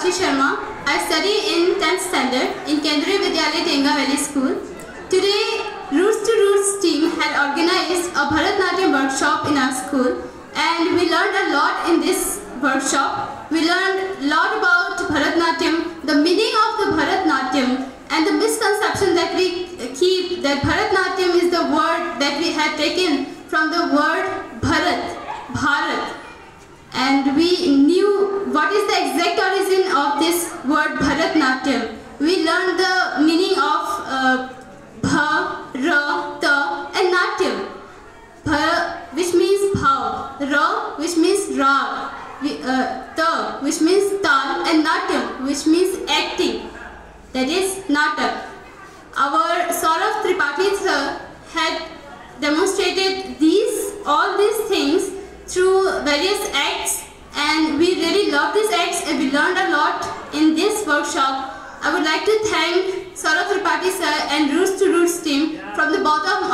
Sakshi Sharma. I study in 10th standard in Kendriya Vidyalaya Tenga Valley School. Today, Routes 2 Roots team had organized a Bharatnatyam workshop in our school and we learned a lot in this workshop. We learned a lot about Bharatnatyam, the meaning of the Bharatnatyam and the misconception that we keep that Bharatnatyam is the word that we have taken from the word Bharat, Bharat and we knew what is the exact word Bharatnatyam. We learned the meaning of uh, Bha, Ra, Ta and Natyam. Bha, which means bhav, Ra, which means rag, uh, Ta, which means tal and Natyam, which means acting. That is Natak. Our Saurav Tripathi sir had demonstrated these, all these things through various acts and we really love these acts and we learned a lot. I would like to thank Saurav Tripathi sir and Routes 2 Roots team from the bottom